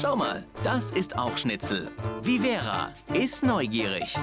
Schau mal, das ist auch Schnitzel. Vivera ist neugierig.